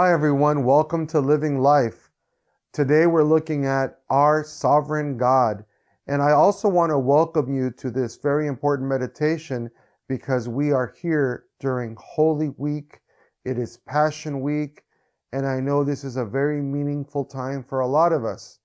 Hi, everyone. Welcome to Living Life. Today we're looking at our sovereign God. And I also want to welcome you to this very important meditation because we are here during Holy Week. It is Passion Week. And I know this is a very meaningful time for a lot of us.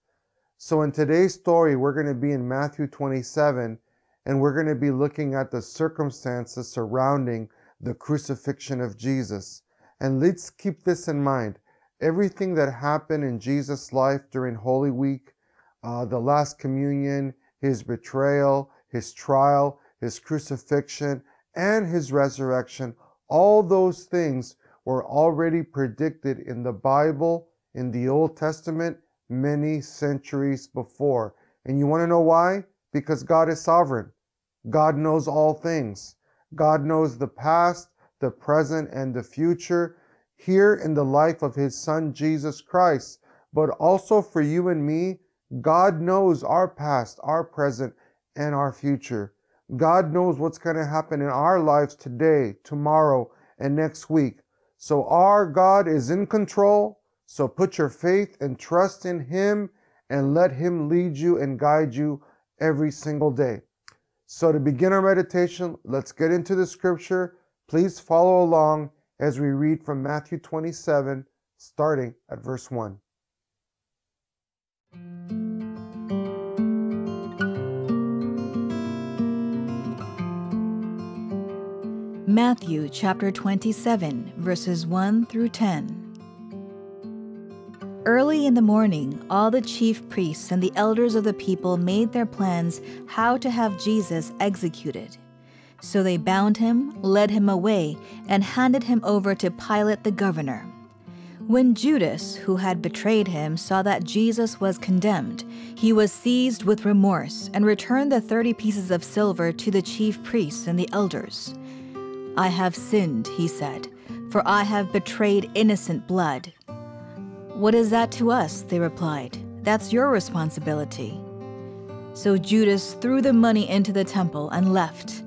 So in today's story, we're going to be in Matthew 27 and we're going to be looking at the circumstances surrounding the crucifixion of Jesus. And let's keep this in mind. Everything that happened in Jesus' life during Holy Week, uh, the last communion, his betrayal, his trial, his crucifixion, and his resurrection, all those things were already predicted in the Bible, in the Old Testament, many centuries before. And you want to know why? Because God is sovereign. God knows all things. God knows the past, the present, and the future here in the life of His Son, Jesus Christ. But also for you and me, God knows our past, our present, and our future. God knows what's going to happen in our lives today, tomorrow, and next week. So our God is in control. So put your faith and trust in Him and let Him lead you and guide you every single day. So to begin our meditation, let's get into the scripture. Please follow along as we read from Matthew 27, starting at verse 1. Matthew chapter 27, verses 1 through 10. Early in the morning, all the chief priests and the elders of the people made their plans how to have Jesus executed. So they bound him, led him away, and handed him over to Pilate the governor. When Judas, who had betrayed him, saw that Jesus was condemned, he was seized with remorse and returned the thirty pieces of silver to the chief priests and the elders. I have sinned, he said, for I have betrayed innocent blood. What is that to us? They replied. That's your responsibility. So Judas threw the money into the temple and left.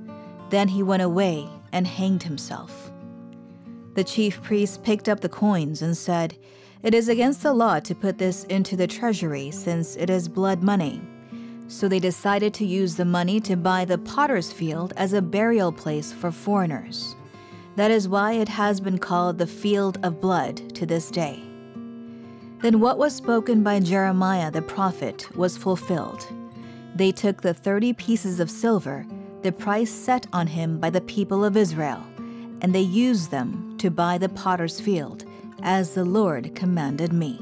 Then he went away and hanged himself. The chief priests picked up the coins and said, It is against the law to put this into the treasury since it is blood money. So they decided to use the money to buy the potter's field as a burial place for foreigners. That is why it has been called the field of blood to this day. Then what was spoken by Jeremiah the prophet was fulfilled. They took the thirty pieces of silver, the price set on him by the people of Israel, and they used them to buy the potter's field, as the Lord commanded me.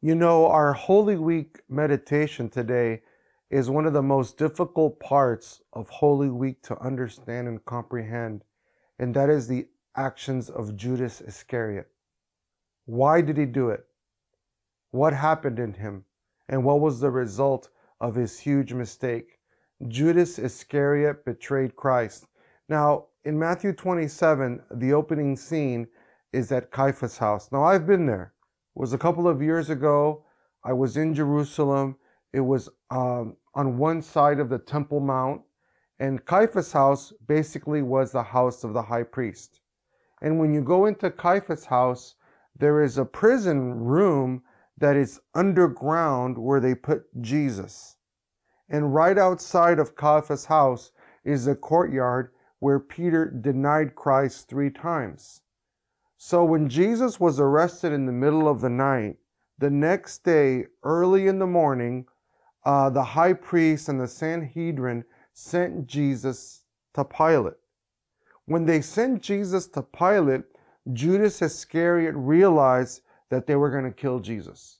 You know, our Holy Week meditation today is one of the most difficult parts of Holy Week to understand and comprehend, and that is the actions of Judas Iscariot. Why did he do it? What happened in him? And what was the result of his huge mistake? Judas Iscariot betrayed Christ. Now, in Matthew 27, the opening scene is at Caiaphas' house. Now, I've been there. It was a couple of years ago. I was in Jerusalem. It was um, on one side of the Temple Mount. And Caiaphas' house basically was the house of the high priest. And when you go into Caiaphas' house, there is a prison room that is underground where they put Jesus. And right outside of Caiaphas' house is a courtyard where Peter denied Christ three times. So when Jesus was arrested in the middle of the night, the next day, early in the morning, uh, the high priest and the Sanhedrin sent Jesus to Pilate. When they sent Jesus to Pilate, Judas Iscariot realized that they were going to kill Jesus.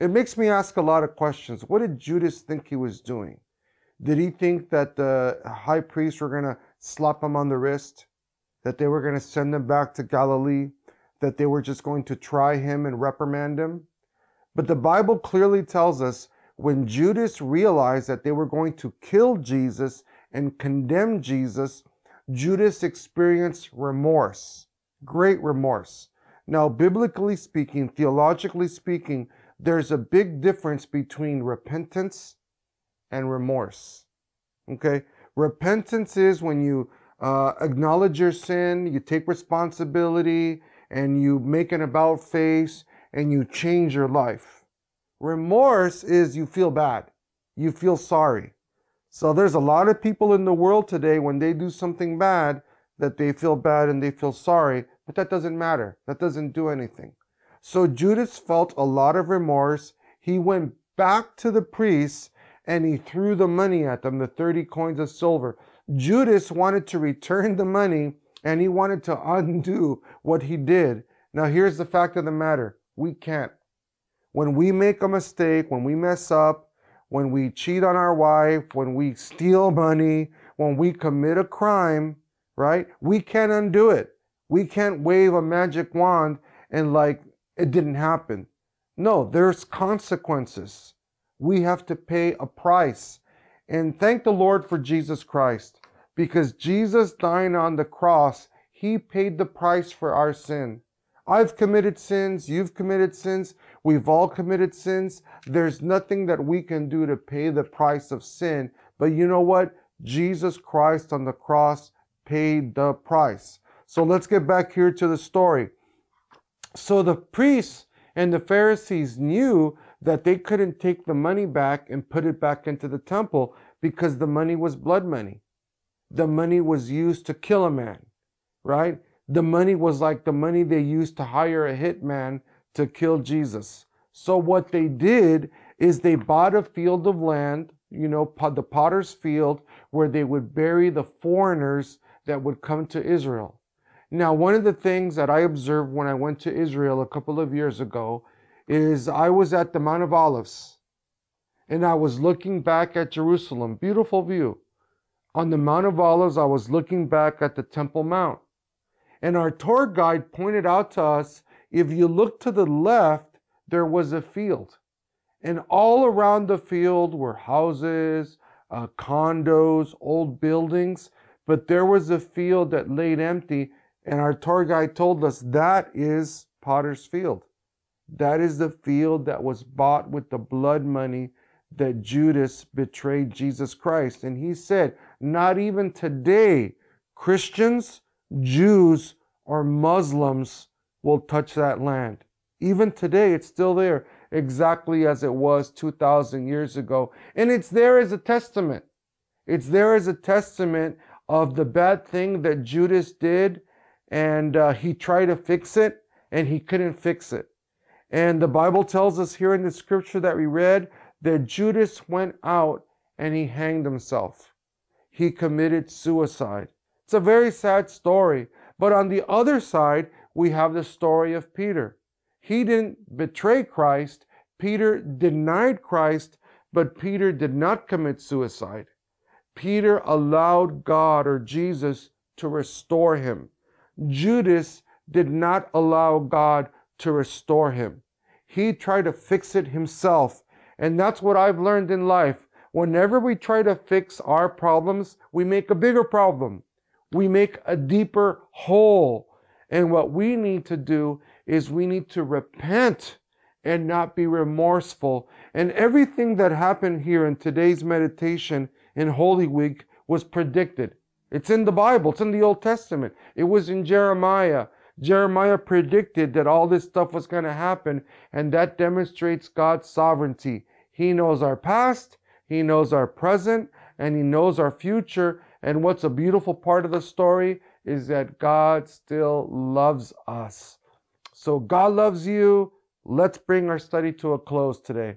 It makes me ask a lot of questions. What did Judas think he was doing? Did he think that the high priests were going to slap him on the wrist? That they were going to send him back to Galilee? That they were just going to try him and reprimand him? But the Bible clearly tells us when Judas realized that they were going to kill Jesus and condemn Jesus, Judas experienced remorse great remorse. Now, biblically speaking, theologically speaking, there's a big difference between repentance and remorse. Okay? Repentance is when you uh, acknowledge your sin, you take responsibility, and you make an about face, and you change your life. Remorse is you feel bad, you feel sorry. So there's a lot of people in the world today when they do something bad that they feel bad and they feel sorry, but that doesn't matter. That doesn't do anything. So Judas felt a lot of remorse. He went back to the priests and he threw the money at them, the 30 coins of silver. Judas wanted to return the money and he wanted to undo what he did. Now, here's the fact of the matter we can't. When we make a mistake, when we mess up, when we cheat on our wife, when we steal money, when we commit a crime, right? We can't undo it. We can't wave a magic wand and like it didn't happen. No, there's consequences. We have to pay a price. And thank the Lord for Jesus Christ because Jesus dying on the cross, he paid the price for our sin. I've committed sins, you've committed sins, we've all committed sins. There's nothing that we can do to pay the price of sin. But you know what? Jesus Christ on the cross paid the price. So let's get back here to the story. So the priests and the Pharisees knew that they couldn't take the money back and put it back into the temple because the money was blood money. The money was used to kill a man, right? The money was like the money they used to hire a hitman to kill Jesus. So what they did is they bought a field of land, you know, the potter's field, where they would bury the foreigners that would come to Israel. Now, one of the things that I observed when I went to Israel a couple of years ago is I was at the Mount of Olives and I was looking back at Jerusalem. Beautiful view. On the Mount of Olives, I was looking back at the Temple Mount. And our tour guide pointed out to us if you look to the left, there was a field. And all around the field were houses, uh, condos, old buildings. But there was a field that laid empty. And our tour guide told us that is Potter's Field. That is the field that was bought with the blood money that Judas betrayed Jesus Christ. And he said, Not even today, Christians Jews or Muslims will touch that land. Even today, it's still there, exactly as it was 2,000 years ago. And it's there as a testament. It's there as a testament of the bad thing that Judas did, and uh, he tried to fix it, and he couldn't fix it. And the Bible tells us here in the scripture that we read that Judas went out and he hanged himself. He committed suicide. It's a very sad story. But on the other side, we have the story of Peter. He didn't betray Christ, Peter denied Christ, but Peter did not commit suicide. Peter allowed God or Jesus to restore him. Judas did not allow God to restore him. He tried to fix it himself. And that's what I've learned in life. Whenever we try to fix our problems, we make a bigger problem we make a deeper hole. And what we need to do is we need to repent and not be remorseful. And everything that happened here in today's meditation in Holy Week was predicted. It's in the Bible, it's in the Old Testament, it was in Jeremiah. Jeremiah predicted that all this stuff was going to happen, and that demonstrates God's sovereignty. He knows our past, He knows our present, and He knows our future, and what's a beautiful part of the story is that God still loves us. So God loves you. Let's bring our study to a close today.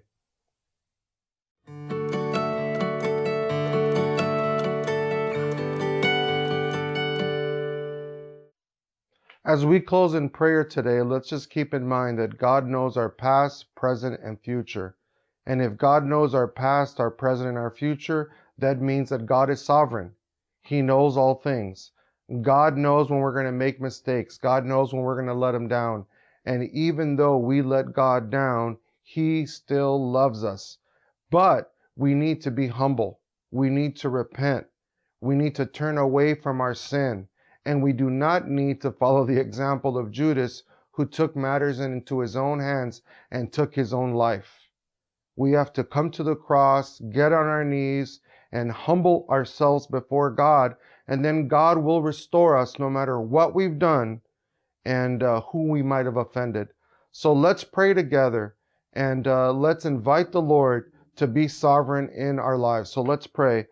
As we close in prayer today, let's just keep in mind that God knows our past, present, and future. And if God knows our past, our present, and our future, that means that God is sovereign. He knows all things. God knows when we're going to make mistakes. God knows when we're going to let Him down. And even though we let God down, He still loves us. But we need to be humble. We need to repent. We need to turn away from our sin. And we do not need to follow the example of Judas, who took matters into his own hands and took his own life. We have to come to the cross, get on our knees, and humble ourselves before God and then God will restore us no matter what we've done and uh, who we might have offended. So let's pray together and uh, let's invite the Lord to be sovereign in our lives. So let's pray.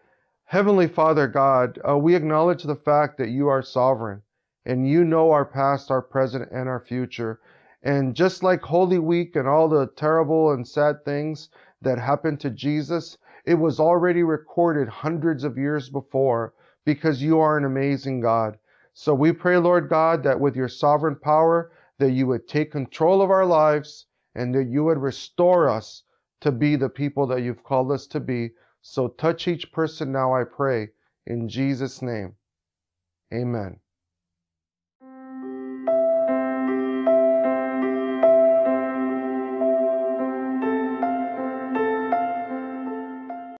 Heavenly Father God, uh, we acknowledge the fact that you are sovereign and you know our past, our present, and our future. And just like Holy Week and all the terrible and sad things that happened to Jesus, it was already recorded hundreds of years before because you are an amazing God. So we pray, Lord God, that with your sovereign power, that you would take control of our lives and that you would restore us to be the people that you've called us to be. So touch each person now, I pray, in Jesus' name. Amen.